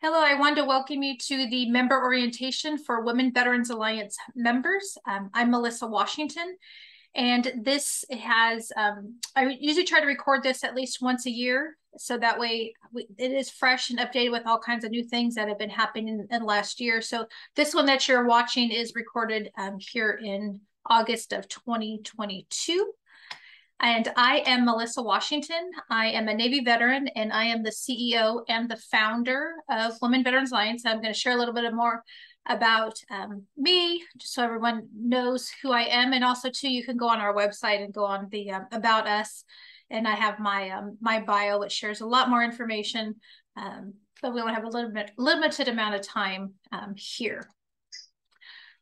Hello, I wanted to welcome you to the member orientation for Women Veterans Alliance members. Um, I'm Melissa Washington, and this has, um, I usually try to record this at least once a year, so that way we, it is fresh and updated with all kinds of new things that have been happening in, in last year. So this one that you're watching is recorded um, here in August of 2022. And I am Melissa Washington. I am a Navy veteran and I am the CEO and the founder of Women Veterans Alliance. I'm going to share a little bit more about um, me, just so everyone knows who I am. And also, too, you can go on our website and go on the um, About Us. And I have my um, my bio, which shares a lot more information. Um, but we only have a little bit limited amount of time um, here.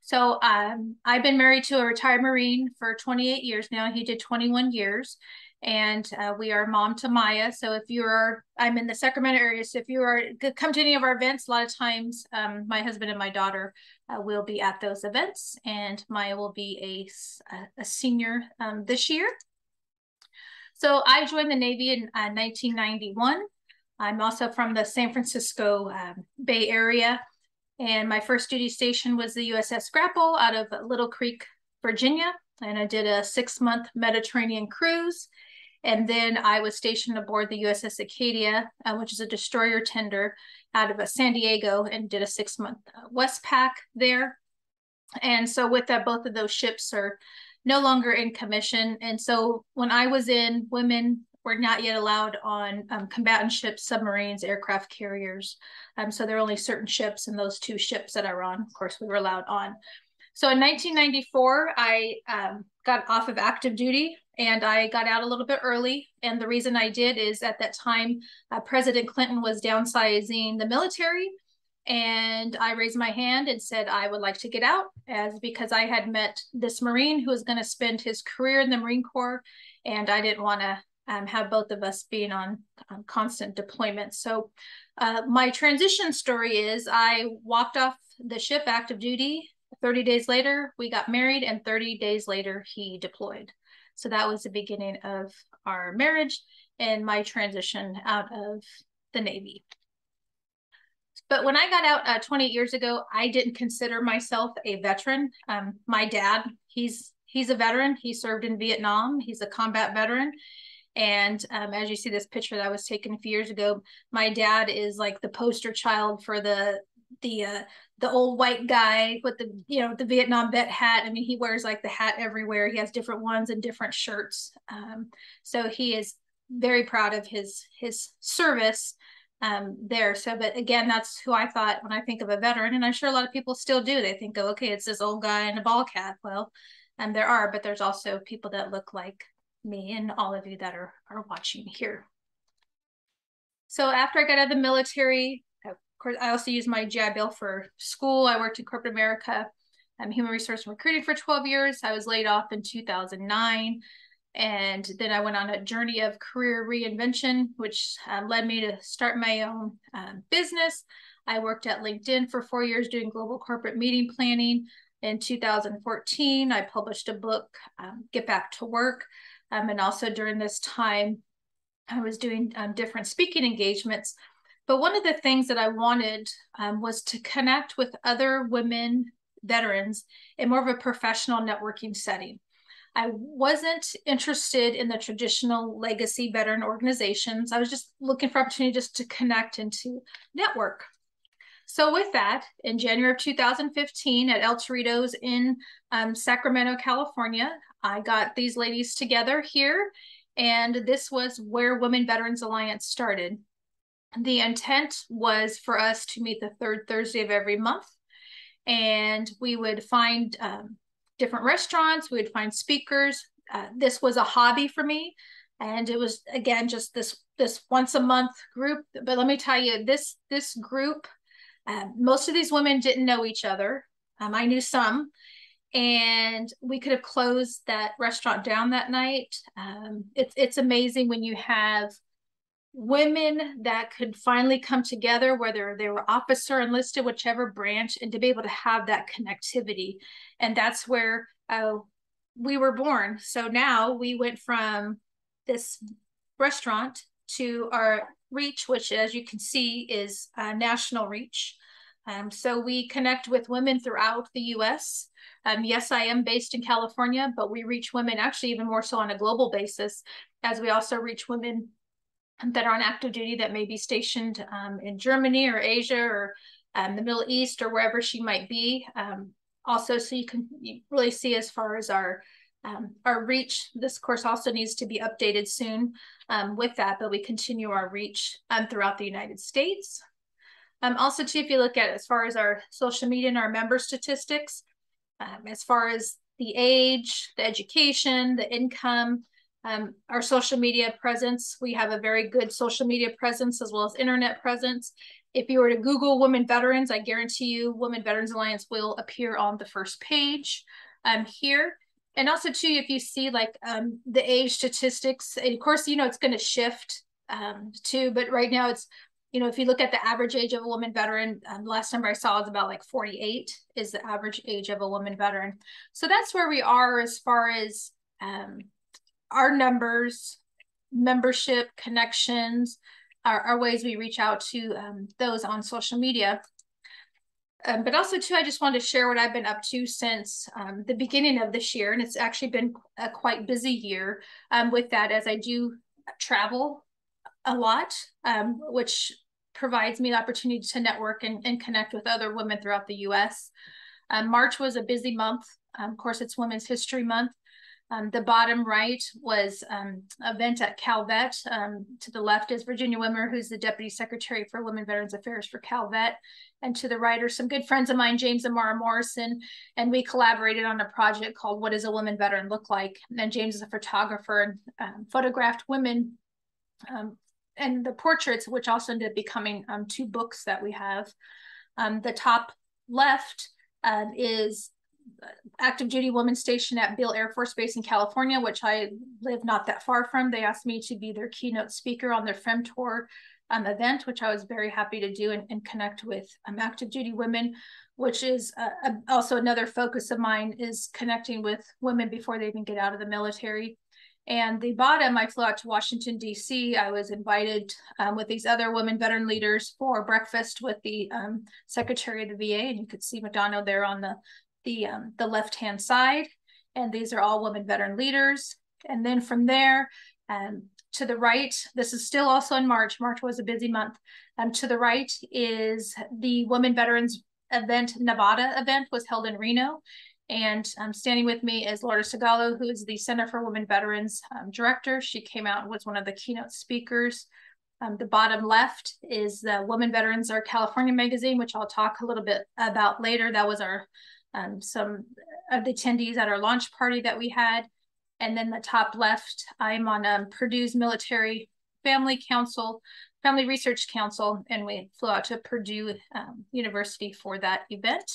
So um, I've been married to a retired Marine for 28 years now. He did 21 years. And uh, we are mom to Maya. So if you are, I'm in the Sacramento area. So if you are come to any of our events, a lot of times um, my husband and my daughter uh, will be at those events. And Maya will be a, a senior um, this year. So I joined the Navy in uh, 1991. I'm also from the San Francisco um, Bay Area. And my first duty station was the USS Grapple out of Little Creek, Virginia. And I did a six month Mediterranean cruise. And then I was stationed aboard the USS Acadia, uh, which is a destroyer tender out of uh, San Diego, and did a six month uh, Westpac there. And so, with that, both of those ships are no longer in commission. And so, when I was in, women were not yet allowed on um, combatant ships, submarines, aircraft carriers. Um, so there are only certain ships and those two ships that were on, of course, we were allowed on. So in 1994, I um, got off of active duty and I got out a little bit early. And the reason I did is at that time, uh, President Clinton was downsizing the military. And I raised my hand and said I would like to get out as because I had met this Marine who was going to spend his career in the Marine Corps. And I didn't want to um, have both of us being on um, constant deployment. So uh, my transition story is I walked off the ship active duty. 30 days later, we got married, and 30 days later, he deployed. So that was the beginning of our marriage and my transition out of the Navy. But when I got out uh, 20 years ago, I didn't consider myself a veteran. Um, my dad, he's he's a veteran. He served in Vietnam. He's a combat veteran, and um, as you see this picture that was taken a few years ago, my dad is like the poster child for the the uh, the old white guy with the you know the Vietnam vet hat. I mean, he wears like the hat everywhere. He has different ones and different shirts. Um, so he is very proud of his his service um, there. So, but again, that's who I thought when I think of a veteran, and I'm sure a lot of people still do. They think, oh, okay, it's this old guy in a ball cap. Well, and there are, but there's also people that look like me and all of you that are, are watching here. So after I got out of the military, of course, I also used my GI Bill for school. I worked in corporate America, um, human resource recruiting for 12 years. I was laid off in 2009. And then I went on a journey of career reinvention, which uh, led me to start my own um, business. I worked at LinkedIn for four years doing global corporate meeting planning. In 2014, I published a book, um, Get Back to Work, um, and also during this time, I was doing um, different speaking engagements. But one of the things that I wanted um, was to connect with other women veterans in more of a professional networking setting. I wasn't interested in the traditional legacy veteran organizations. I was just looking for opportunity just to connect and to network. So with that, in January of 2015 at El Torito's in um, Sacramento, California, I got these ladies together here, and this was where Women Veterans Alliance started. The intent was for us to meet the third Thursday of every month, and we would find um, different restaurants, we would find speakers. Uh, this was a hobby for me, and it was again just this this once a month group. But let me tell you, this this group, uh, most of these women didn't know each other. Um, I knew some, and we could have closed that restaurant down that night. Um, it's it's amazing when you have women that could finally come together, whether they were officer enlisted, whichever branch, and to be able to have that connectivity, and that's where uh, we were born. So now we went from this restaurant to our reach, which as you can see is uh, national reach. Um, so we connect with women throughout the US. Um, yes, I am based in California, but we reach women actually even more so on a global basis, as we also reach women that are on active duty that may be stationed um, in Germany or Asia or um, the Middle East or wherever she might be. Um, also, so you can really see as far as our um, our reach. This course also needs to be updated soon with that, but we continue our reach throughout the United States. Um, also, too, if you look at as far as our social media and our member statistics, um, as far as the age, the education, the income, um, our social media presence, we have a very good social media presence as well as internet presence. If you were to Google women veterans, I guarantee you Women Veterans Alliance will appear on the first page um, here. And also too, if you see like um, the age statistics, and of course, you know, it's going to shift um, too, but right now it's you know, if you look at the average age of a woman veteran, um, last number I saw is about like 48 is the average age of a woman veteran. So that's where we are as far as um, our numbers, membership, connections, our, ways we reach out to um, those on social media. Um, but also too, I just wanted to share what I've been up to since um, the beginning of this year. And it's actually been a quite busy year um, with that as I do travel a lot, um, which provides me the opportunity to network and, and connect with other women throughout the US. Um, March was a busy month. Um, of course, it's Women's History Month. Um, the bottom right was um, event at Calvet. Um, to the left is Virginia Wimmer, who's the Deputy Secretary for Women Veterans Affairs for Calvet. And to the right are some good friends of mine, James and Mara Morrison. And we collaborated on a project called What Does a Woman Veteran Look Like? And James is a photographer and um, photographed women um, and the portraits, which also ended up becoming um, two books that we have. Um, the top left uh, is active duty woman station at Beale Air Force Base in California, which I live not that far from. They asked me to be their keynote speaker on their FemTour um, event, which I was very happy to do and, and connect with um, active duty women, which is uh, also another focus of mine is connecting with women before they even get out of the military. And the bottom, I flew out to Washington, D.C. I was invited um, with these other women veteran leaders for breakfast with the um, Secretary of the VA. And you could see McDonough there on the, the, um, the left-hand side. And these are all women veteran leaders. And then from there, um, to the right, this is still also in March. March was a busy month. Um, to the right is the Women Veterans event, Nevada event was held in Reno. And um, standing with me is Lourdes Tiglao, who is the Center for Women Veterans um, Director. She came out and was one of the keynote speakers. Um, the bottom left is the Women Veterans Our California magazine, which I'll talk a little bit about later. That was our um, some of the attendees at our launch party that we had. And then the top left, I'm on um, Purdue's Military Family Council, Family Research Council, and we flew out to Purdue um, University for that event.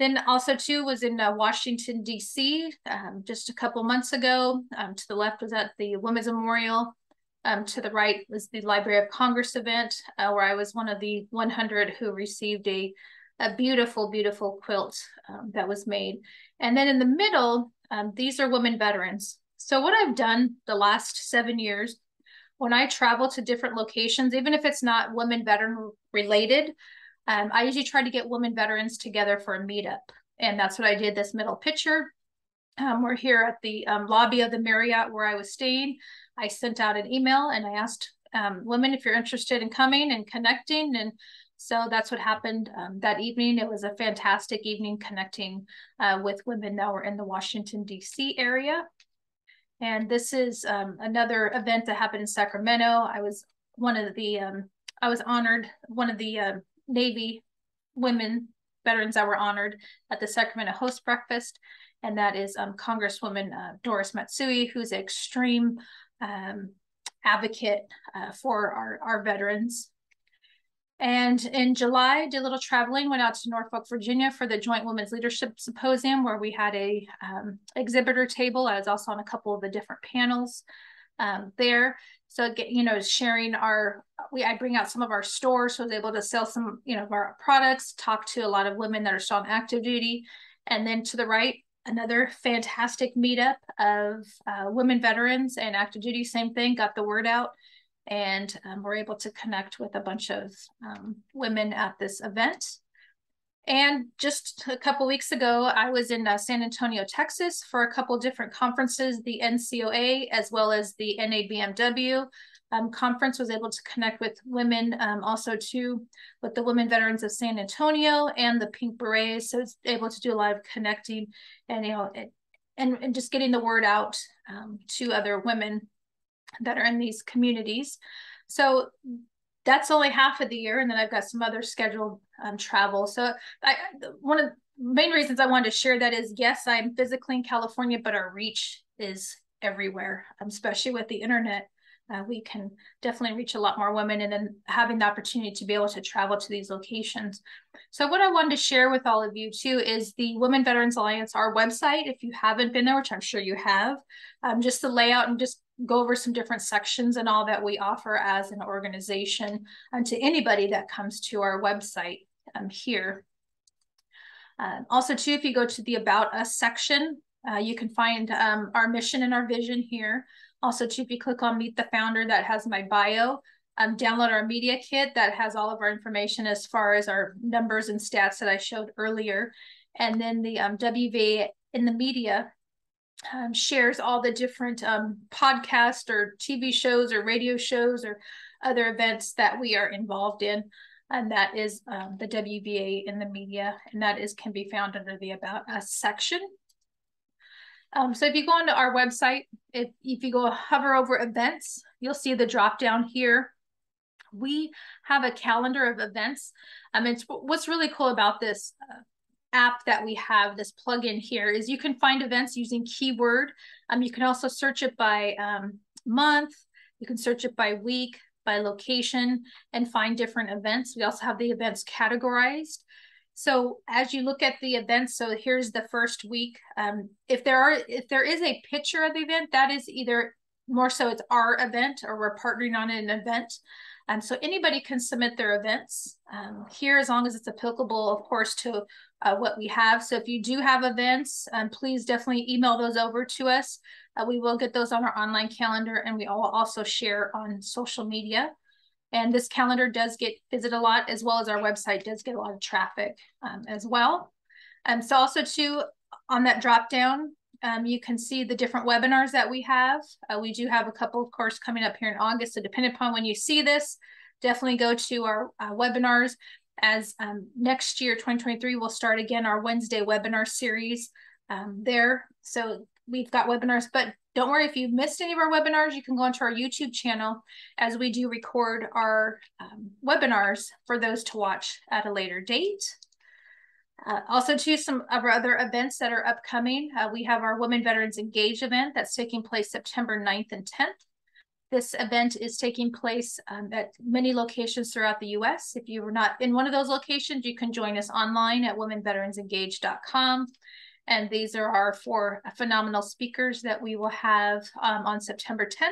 Then also too was in uh, Washington, D.C. Um, just a couple months ago. Um, to the left was at the Women's Memorial. Um, to the right was the Library of Congress event, uh, where I was one of the 100 who received a, a beautiful, beautiful quilt um, that was made. And then in the middle, um, these are women veterans. So what I've done the last seven years, when I travel to different locations, even if it's not women veteran related, um, I usually try to get women veterans together for a meetup. And that's what I did this middle picture. Um, we're here at the um, lobby of the Marriott where I was staying. I sent out an email and I asked um, women if you're interested in coming and connecting. And so that's what happened um, that evening. It was a fantastic evening connecting uh, with women that were in the Washington, D.C. area. And this is um, another event that happened in Sacramento. I was one of the, I was honored, one of the Navy women veterans that were honored at the Sacramento Host Breakfast. And that is um, Congresswoman uh, Doris Matsui, who's an extreme um, advocate uh, for our, our veterans. And in July, did a little traveling, went out to Norfolk, Virginia for the Joint Women's Leadership Symposium, where we had a um, exhibitor table. I was also on a couple of the different panels um, there. So you know, sharing our we I bring out some of our stores, so I was able to sell some you know of our products, talk to a lot of women that are still on active duty, and then to the right another fantastic meetup of uh, women veterans and active duty. Same thing, got the word out, and um, we're able to connect with a bunch of um, women at this event. And just a couple weeks ago, I was in uh, San Antonio, Texas for a couple different conferences, the NCOA as well as the NABMW um, conference was able to connect with women um, also too with the women veterans of San Antonio and the Pink Berets. So it's able to do a lot of connecting and, you know, and, and just getting the word out um, to other women that are in these communities. So that's only half of the year. And then I've got some other scheduled um, travel. So I, one of the main reasons I wanted to share that is yes, I'm physically in California, but our reach is everywhere, um, especially with the internet. Uh, we can definitely reach a lot more women and then having the opportunity to be able to travel to these locations. So what I wanted to share with all of you too is the Women Veterans Alliance, our website, if you haven't been there, which I'm sure you have, um, just the layout and just go over some different sections and all that we offer as an organization and to anybody that comes to our website um, here. Um, also, too, if you go to the About Us section, uh, you can find um, our mission and our vision here. Also, too, if you click on Meet the Founder, that has my bio. Um, download our media kit that has all of our information as far as our numbers and stats that I showed earlier. And then the um, WVA in the media um, shares all the different um, podcast or TV shows or radio shows or other events that we are involved in. And that is um, the WVA in the media, and that is can be found under the About Us section. Um, so if you go onto our website, if, if you go hover over events, you'll see the drop down here. We have a calendar of events. Um, it's what's really cool about this uh, app that we have, this plugin here, is you can find events using keyword. Um, you can also search it by um, month. You can search it by week, by location, and find different events. We also have the events categorized. So as you look at the events, so here's the first week. Um, if there are, if there is a picture of the event, that is either more so it's our event or we're partnering on an event. Um, so anybody can submit their events um, here as long as it's applicable, of course, to uh, what we have. So if you do have events, um, please definitely email those over to us. Uh, we will get those on our online calendar and we all also share on social media. And this calendar does get visited a lot as well as our website does get a lot of traffic um, as well. Um, so also too, on that drop down, um, you can see the different webinars that we have. Uh, we do have a couple, of course, coming up here in August. So depending upon when you see this, definitely go to our uh, webinars as um, next year, 2023, we'll start again our Wednesday webinar series um, there. So we've got webinars, but don't worry if you've missed any of our webinars, you can go onto our YouTube channel as we do record our um, webinars for those to watch at a later date. Uh, also, to some of our other events that are upcoming, uh, we have our Women Veterans Engage event that's taking place September 9th and 10th. This event is taking place um, at many locations throughout the US. If you were not in one of those locations, you can join us online at womenveteransengage.com. And these are our four phenomenal speakers that we will have um, on September 10th.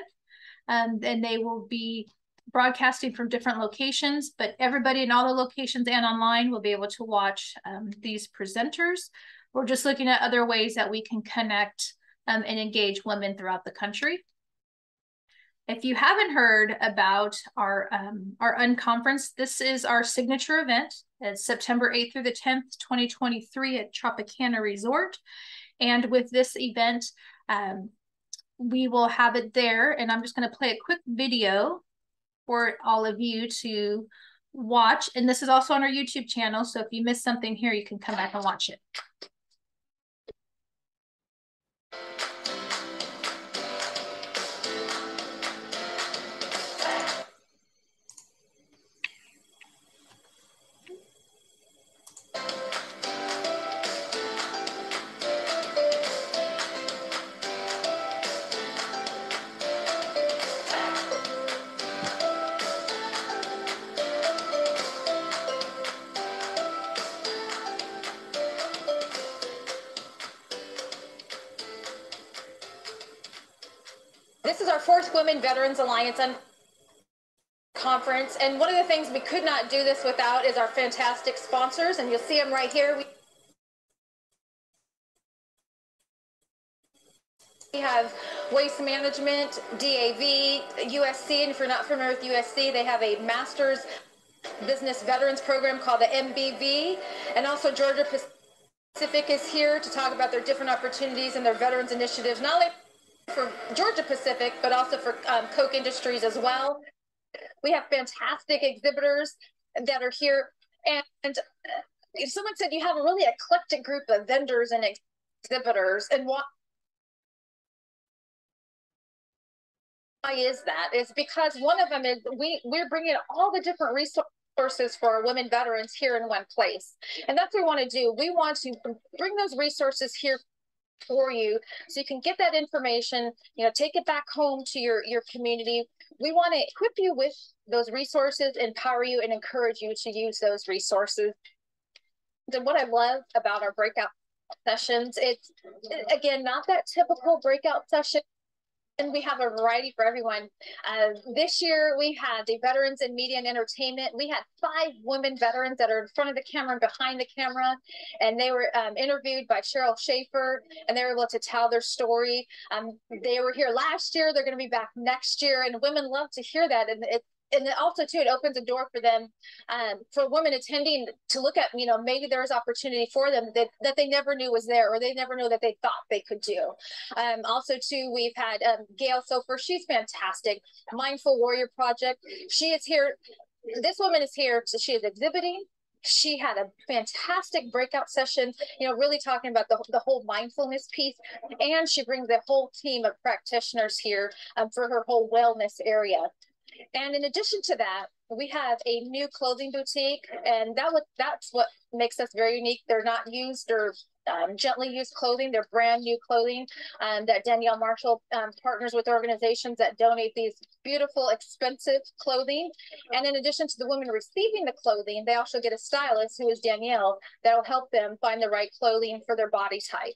Um, and they will be broadcasting from different locations, but everybody in all the locations and online will be able to watch um, these presenters. We're just looking at other ways that we can connect um, and engage women throughout the country. If you haven't heard about our um, our unconference, this is our signature event. It's September 8th through the 10th, 2023 at Tropicana Resort. And with this event, um, we will have it there. And I'm just going to play a quick video for all of you to watch. And this is also on our YouTube channel. So if you missed something here, you can come back and watch it. Women Veterans Alliance conference. And one of the things we could not do this without is our fantastic sponsors, and you'll see them right here. We We have Waste Management, DAV, USC, and if you're not familiar with USC, they have a Master's Business Veterans Program called the MBV, and also Georgia Pacific is here to talk about their different opportunities and their veterans initiatives, not only for Georgia Pacific, but also for um, Koch Industries as well. We have fantastic exhibitors that are here. And if someone said you have a really eclectic group of vendors and exhibitors, and what why is that? It's because one of them is we we're bringing all the different resources for women veterans here in one place, and that's what we want to do. We want to bring those resources here for you so you can get that information you know take it back home to your your community. We want to equip you with those resources empower you and encourage you to use those resources. And what i love about our breakout sessions it's again not that typical breakout session and we have a variety for everyone. Uh, this year, we had the Veterans in Media and Entertainment. We had five women veterans that are in front of the camera and behind the camera, and they were um, interviewed by Cheryl Schaefer, and they were able to tell their story. Um, they were here last year. They're going to be back next year, and women love to hear that. And it, and also too it opens a door for them um, for women attending to look at you know maybe there's opportunity for them that, that they never knew was there or they never knew that they thought they could do um, also too we've had um, gail sofer she's fantastic mindful warrior project she is here this woman is here so she is exhibiting she had a fantastic breakout session, you know, really talking about the, the whole mindfulness piece. And she brings a whole team of practitioners here um, for her whole wellness area. And in addition to that, we have a new clothing boutique, and that would that's what makes us very unique. They're not used or um, gently used clothing. They're brand new clothing um, that Danielle Marshall um, partners with organizations that donate these beautiful, expensive clothing. And in addition to the women receiving the clothing, they also get a stylist who is Danielle that'll help them find the right clothing for their body type.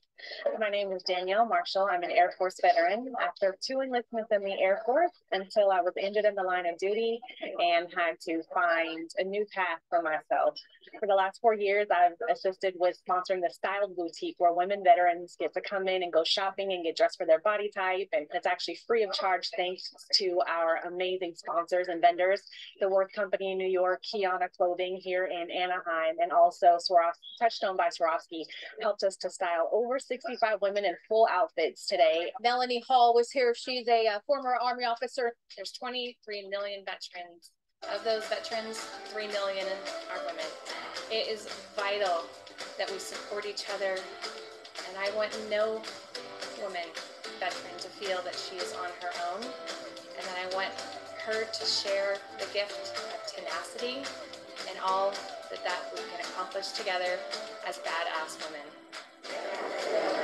My name is Danielle Marshall. I'm an Air Force veteran. Served two enlistments in the Air Force until I was injured in the line of duty and had to find a new path for myself. For the last four years, I've assisted with sponsoring the Style Boutique, where women veterans get to come in and go shopping and get dressed for their body type. And it's actually free of charge thanks to our amazing sponsors and vendors, the Worth Company in New York, Kiana Clothing here in Anaheim, and also Swarovski, Touchstone by Swarovski helped us to style over 65 women in full outfits today. Melanie Hall was here. She's a, a uh, former Army officer. There's 23 million veterans. Of those veterans, 3 million are women. It is vital that we support each other, and I want no woman veteran to feel that she is on her own, and that I want her to share the gift of tenacity and all that that we can accomplish together as badass women.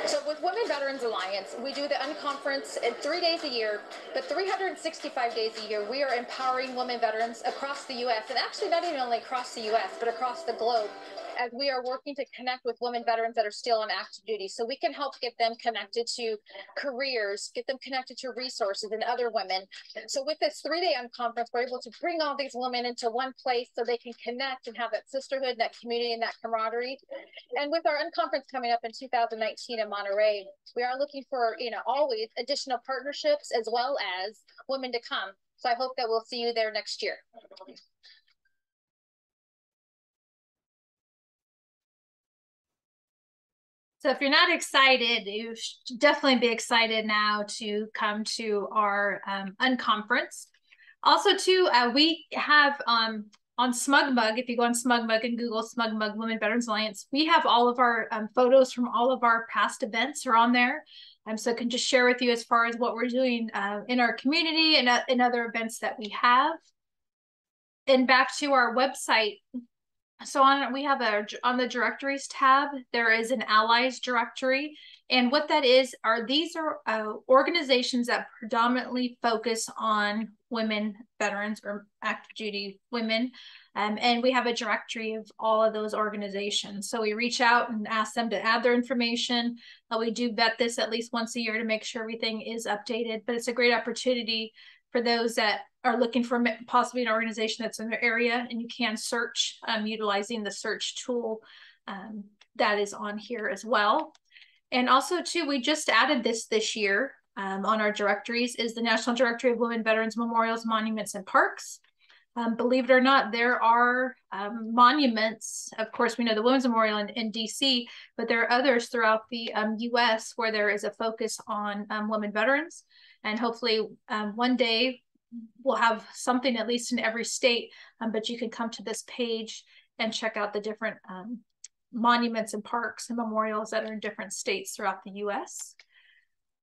So with Women Veterans Alliance, we do the unconference in three days a year, but 365 days a year, we are empowering women veterans across the U.S. and actually not even only across the U.S., but across the globe as we are working to connect with women veterans that are still on active duty. So we can help get them connected to careers, get them connected to resources and other women. So with this three-day unconference, we're able to bring all these women into one place so they can connect and have that sisterhood, and that community, and that camaraderie. And with our unconference coming up in 2019 in Monterey, we are looking for, you know, always additional partnerships as well as women to come. So I hope that we'll see you there next year. So if you're not excited, you should definitely be excited now to come to our um, unconference. Also, too, uh, we have um, on SmugMug, if you go on SmugMug and Google SmugMug Women Veterans Alliance, we have all of our um, photos from all of our past events are on there. Um, so I can just share with you as far as what we're doing uh, in our community and uh, in other events that we have. And back to our website, so on we have a on the directories tab there is an allies directory. And what that is are these are uh, organizations that predominantly focus on women veterans or active duty women. Um, and we have a directory of all of those organizations. So we reach out and ask them to add their information. Uh, we do vet this at least once a year to make sure everything is updated but it's a great opportunity for those that are looking for possibly an organization that's in their area and you can search um, utilizing the search tool um, that is on here as well. And also too, we just added this this year. um, on our directories is the National Directory of Women Veterans Memorials, Monuments, and Parks. Um, believe it or not, there are um, monuments. Of course, we know the Women's Memorial in, in DC, but there are others throughout the US um, where there is a focus on women veterans. And hopefully, um, one day we'll have something at least in every state. but you can come to this page and check out the different monuments and parks and memorials that are in different states throughout the US.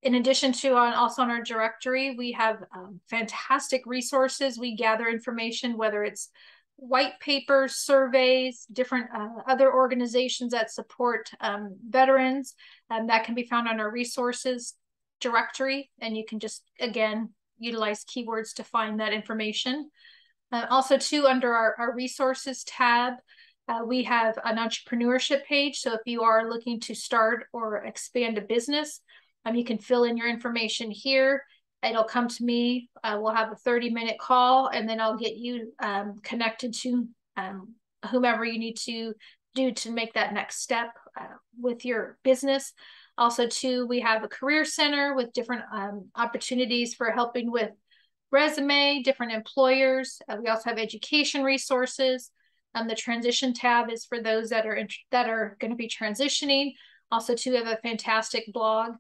In addition to on also on our directory, we have um, fantastic resources. We gather information, whether it's white papers, surveys, different uh, other organizations that support um, veterans, and that can be found on our resources directory. And you can just, again, utilize keywords to find that information. Uh, also, too, under our, our resources tab, uh, we have an entrepreneurship page. So if you are looking to start or expand a business, um, you can fill in your information here. It'll come to me. Uh, we'll have a 30 minute call and then I'll get you um, connected to um, whomever you need to do to make that next step uh, with your business. Also, too, we have a career center with different um, opportunities for helping with resume, different employers. Uh, we also have education resources. Um, the transition tab is for those that are that are going to be transitioning. Also, to have a fantastic blog,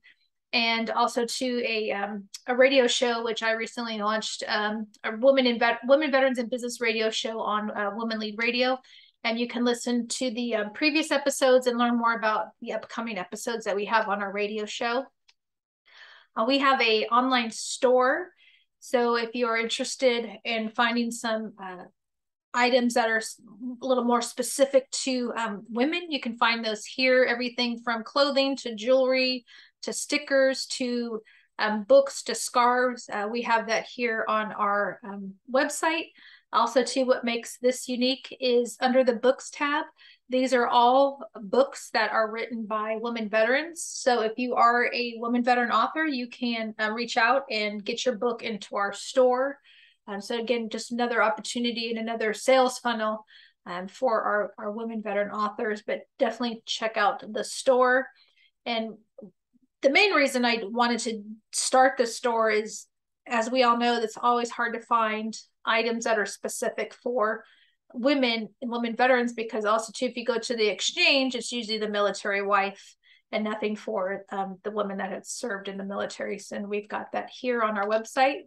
and also to a um, a radio show which I recently launched, um, a woman in vet women veterans in business radio show on uh, Woman Lead Radio, and you can listen to the um, previous episodes and learn more about the upcoming episodes that we have on our radio show. Uh, we have a online store. So if you're interested in finding some uh, items that are a little more specific to um, women. You can find those here, everything from clothing to jewelry to stickers to um, books to scarves. Uh, we have that here on our um, website. Also, too, what makes this unique is under the books tab. These are all books that are written by women veterans. So if you are a woman veteran author, you can uh, reach out and get your book into our store. Um, so again, just another opportunity and another sales funnel um, for our, our women veteran authors, but definitely check out the store. And the main reason I wanted to start the store is, as we all know, it's always hard to find items that are specific for women and women veterans because also too, if you go to the exchange, it's usually the military wife and nothing for um, the women that has served in the military. So we've got that here on our website.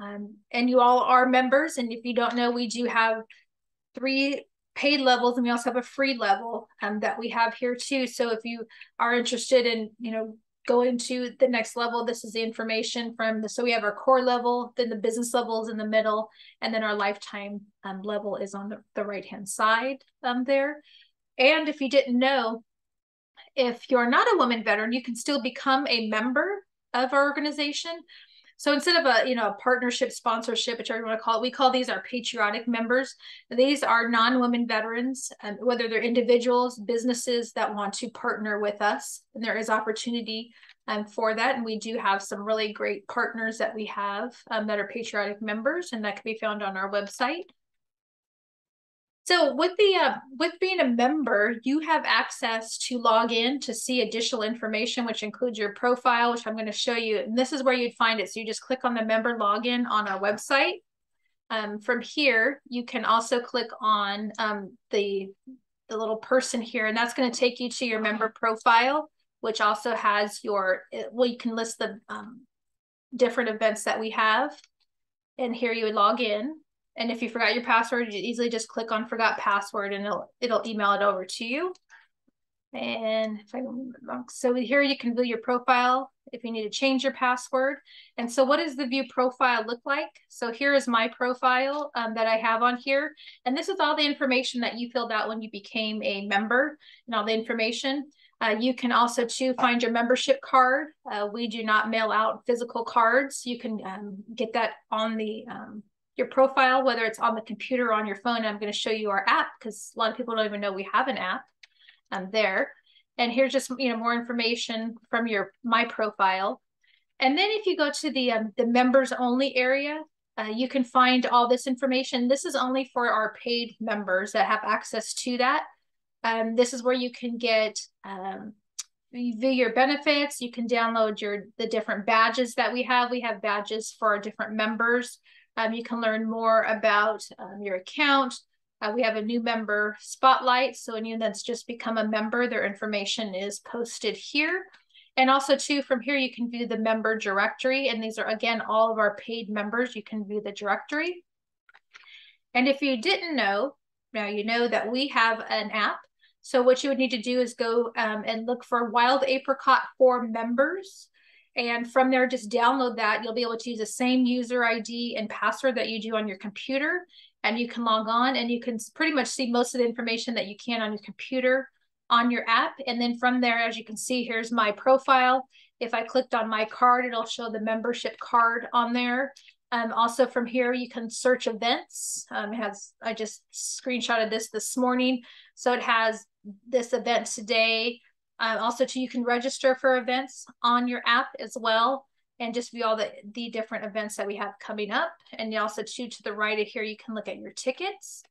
Um, and you all are members. And if you don't know, we do have three paid levels and we also have a free level um, that we have here too. So if you are interested in, you know, going to the next level, this is the information from the, so we have our core level, then the business level is in the middle, and then our lifetime um, level is on the, the right-hand side um, there. And if you didn't know, if you're not a woman veteran, you can still become a member of our organization. So instead of a you know a partnership sponsorship, whichever you want to call it, we call these our patriotic members. These are non-women veterans, um, whether they're individuals, businesses that want to partner with us, and there is opportunity um, for that. And we do have some really great partners that we have um, that are patriotic members, and that can be found on our website. So with the uh, with being a member, you have access to log in to see additional information, which includes your profile, which I'm going to show you. And this is where you'd find it. So you just click on the member login on our website. Um, from here, you can also click on um, the the little person here, and that's going to take you to your member profile, which also has your well, you can list the um, different events that we have. And here you would log in and if you forgot your password, you easily just click on forgot password and it'll it'll email it over to you. And if I so here you can view your profile if you need to change your password. And so what does the view profile look like? So here is my profile um, that I have on here. And this is all the information that you filled out when you became a member and all the information. Uh, you can also too find your membership card. Uh, we do not mail out physical cards. You can um, get that on the um, your profile, whether it's on the computer or on your phone. I'm going to show you our app because a lot of people don't even know we have an app um, there. And here's just you know more information from your my profile. And then if you go to the um, the members only area, uh, you can find all this information. This is only for our paid members that have access to that. Um, this is where you can get um, view your benefits. You can download your the different badges that we have. We have badges for our different members. Um, you can learn more about um, your account. Uh, we have a new member spotlight. So anyone that's just become a member, their information is posted here. And also too, from here, you can view the member directory. And these are, again, all of our paid members. You can view the directory. And if you didn't know, now you know that we have an app. So what you would need to do is go um, and look for Wild Apricot for members. And from there, just download that. You'll be able to use the same user ID and password that you do on your computer. And you can log on and you can pretty much see most of the information that you can on your computer on your app. And then from there, as you can see, here's my profile. If I clicked on my card, it'll show the membership card on there. Um, also from here, you can search events. Um, it has, I just screenshotted this this morning. So it has this event today. Um, also too, you can register for events on your app as well and just view all the, the different events that we have coming up. And also too, to the right of here, you can look at your tickets.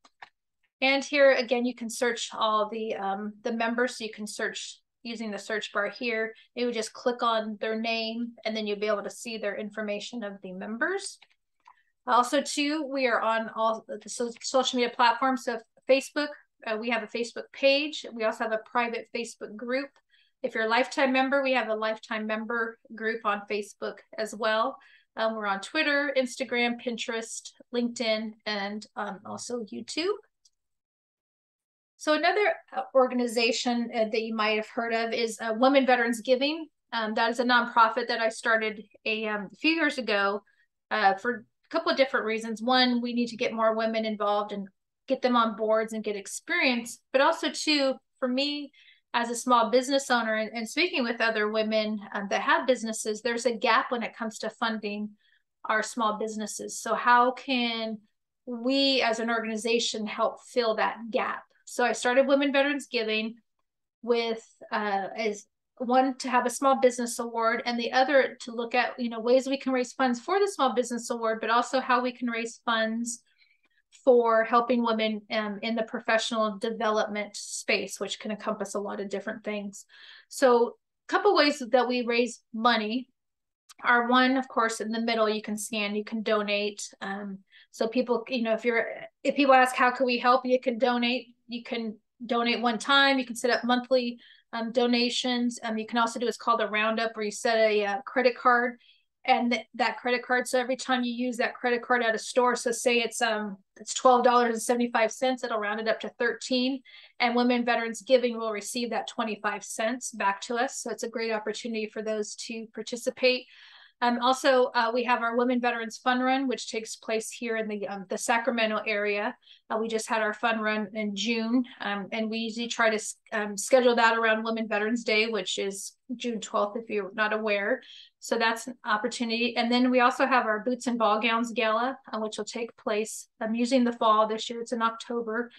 And here again, you can search all the um, the members. So you can search using the search bar here. You would just click on their name and then you'll be able to see their information of the members. Also too, we are on all the social media platforms. So Facebook, uh, we have a Facebook page. We also have a private Facebook group. If you're a lifetime member, we have a lifetime member group on Facebook as well. Um, we're on Twitter, Instagram, Pinterest, LinkedIn, and um, also YouTube. So another uh, organization uh, that you might have heard of is uh, Women Veterans Giving. Um, that is a nonprofit that I started a, um, few years ago uh, for a couple of different reasons. One, we need to get more women involved and get them on boards and get experience. But also, two, for me as a small business owner and, and speaking with other women um, that have businesses, there's a gap when it comes to funding our small businesses. So how can we as an organization help fill that gap? So I started Women Veterans Giving with uh, as one to have a small business award and the other to look at you know ways we can raise funds for the small business award but also how we can raise funds for helping women um, in the professional development space which can encompass a lot of different things so a couple ways that we raise money are one of course in the middle you can scan you can donate um, so people you know if you're if people ask how can we help you can donate you can donate one time. You can set up monthly um, donations. Um, you can also do what's called a roundup where you set a uh, credit card and th that credit card. So every time you use that credit card at a store, so say it's um it's twelve dollars and seventy five cents, it'll round it up to thirteen, and Women Veterans Giving will receive that twenty five cents back to us. So it's a great opportunity for those to participate. Um, also, uh, we have our Women Veterans Fun Run, which takes place here in the um, the Sacramento area. Uh, we just had our fun run in June, um, and we usually try to um, schedule that around Women Veterans Day, which is June 12th, if you're not aware. So that's an opportunity. And then we also have our Boots and Ball Gowns Gala, uh, which will take place um, using the fall this year. It's in October.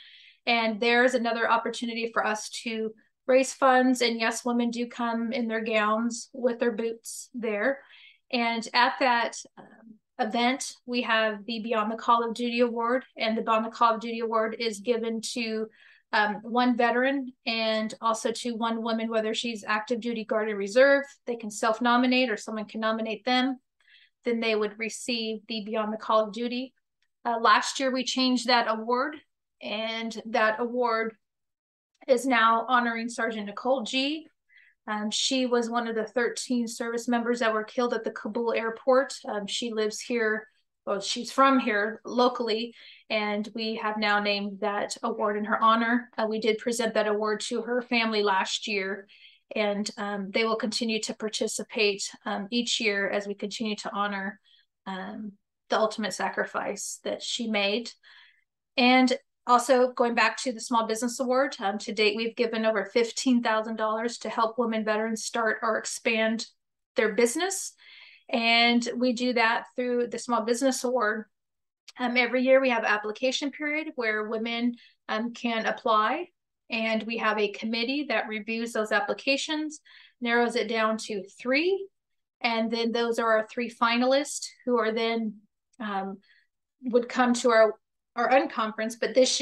And there's another opportunity for us to raise funds. And yes, women do come in their gowns with their boots there. And at that um, event, we have the Beyond the Call of Duty Award, and the Beyond the Call of Duty Award is given to um, one veteran and also to one woman, whether she's active duty, guard, or reserve. They can self nominate or someone can nominate them. Then they would receive the Beyond the Call of Duty. Uh, last year, we changed that award, and that award is now honoring Sergeant Nicole Gee. Um, she was one of the 13 service members that were killed at the Kabul airport. Um, she lives here, well, she's from here locally, and we have now named that award in her honor. Uh, we did present that award to her family last year, and um, they will continue to participate um, each year as we continue to honor um, the ultimate sacrifice that she made. And also, going back to the Small Business Award, um, to date, we've given over $15,000 to help women veterans start or expand their business. And we do that through the Small Business Award. Um, every year, we have application period where women um, can apply. And we have a committee that reviews those applications, narrows it down to three. And then those are our three finalists who are then um, would come to our our unconference, but this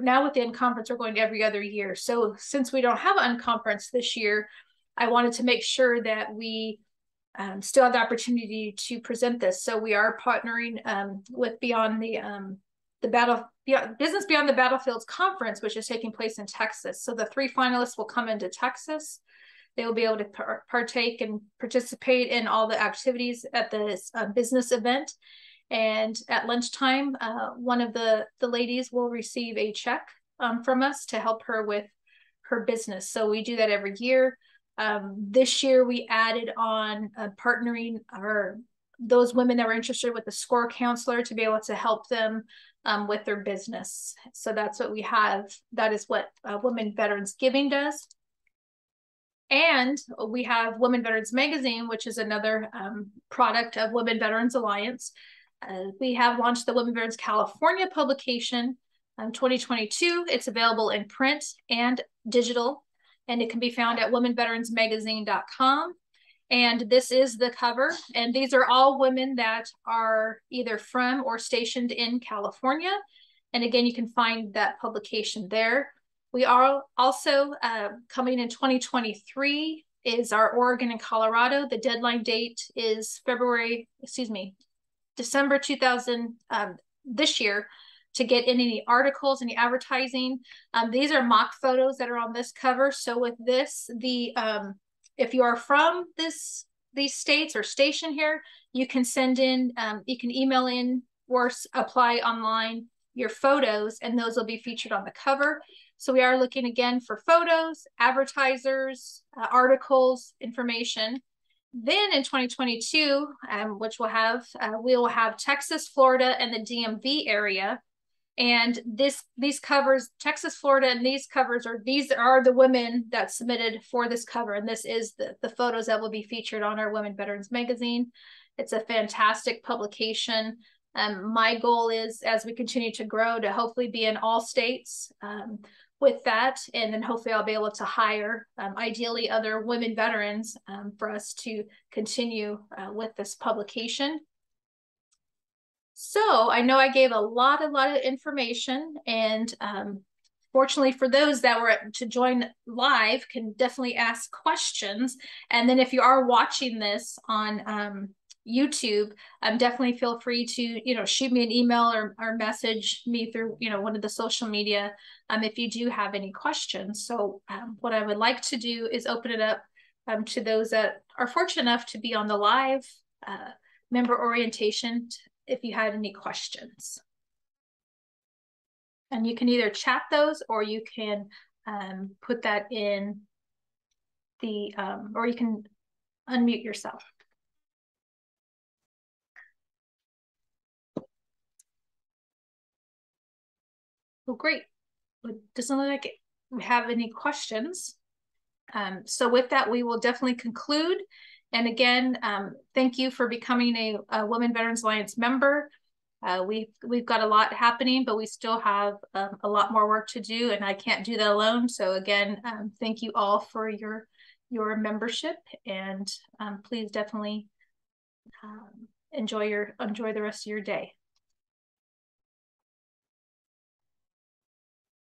now with the unconference, we're going every other year. So since we don't have unconference this year, I wanted to make sure that we um, still have the opportunity to present this. So we are partnering um, with Beyond the um, the Battle Beyond, Business Beyond the Battlefields conference, which is taking place in Texas. So the three finalists will come into Texas. They will be able to par partake and participate in all the activities at this uh, business event. And at lunchtime, uh, one of the, the ladies will receive a check um, from us to help her with her business. So we do that every year. Um, this year we added on uh, partnering our those women that were interested with the score counselor to be able to help them um, with their business. So that's what we have. That is what uh, Women Veterans Giving does. And we have Women Veterans Magazine, which is another um, product of Women Veterans Alliance. Uh, we have launched the Women Veterans California publication in 2022. It's available in print and digital and it can be found at womenveteransmagazine.com. And this is the cover. And these are all women that are either from or stationed in California. And again, you can find that publication there. We are also uh, coming in 2023 is our Oregon and Colorado. The deadline date is February, excuse me, December 2000 um, this year to get in any articles, any advertising. Um, these are mock photos that are on this cover. So with this, the um, if you are from this these states or station here, you can send in, um, you can email in or apply online your photos and those will be featured on the cover. So we are looking again for photos, advertisers, uh, articles, information. Then in 2022, um, which we'll have, uh, we will have Texas, Florida, and the DMV area. And this these covers texas florida and these covers are these are the women that submitted for this cover. And this is the, the photos that will be featured on our women veterans magazine. It's a fantastic publication. Um, my goal is as we continue to grow to hopefully be in all states um, with that and then hopefully i'll be able to hire um, ideally other women veterans um, for us to continue uh, with this publication so I know I gave a lot, a lot of information and um, fortunately for those that were to join live can definitely ask questions. And then if you are watching this on um, YouTube, um, definitely feel free to, you know, shoot me an email or, or message me through, you know, one of the social media um, if you do have any questions. So um, what I would like to do is open it up um, to those that are fortunate enough to be on the live uh, member orientation if you had any questions. And you can either chat those or you can um, put that in the, um, or you can unmute yourself. Well, great. It doesn't look like we have any questions. Um, so with that, we will definitely conclude. And again, um, thank you for becoming a, a Women Veterans Alliance member. Uh, we've we've got a lot happening, but we still have um, a lot more work to do, and I can't do that alone. So again, um, thank you all for your your membership, and um, please definitely um, enjoy your enjoy the rest of your day.